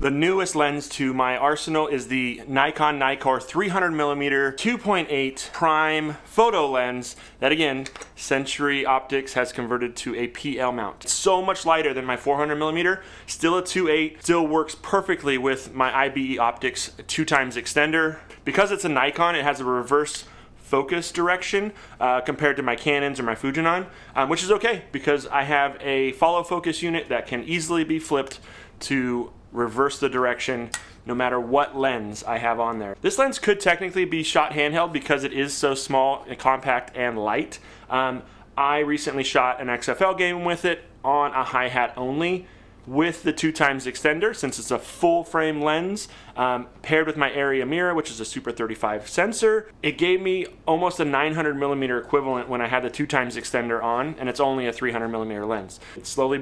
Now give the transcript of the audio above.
The newest lens to my arsenal is the Nikon Nikkor 300mm 2.8 prime photo lens that again, Century Optics has converted to a PL mount. So much lighter than my 400mm, still a 2.8, still works perfectly with my IBE Optics 2 times extender. Because it's a Nikon, it has a reverse focus direction uh, compared to my Canons or my Fujinon, um, which is okay because I have a follow focus unit that can easily be flipped to reverse the direction no matter what lens I have on there. This lens could technically be shot handheld because it is so small and compact and light. Um, I recently shot an XFL game with it on a hi-hat only with the two times extender since it's a full frame lens um, paired with my Arri Amira which is a super 35 sensor it gave me almost a 900 millimeter equivalent when I had the two times extender on and it's only a 300 millimeter lens it slowly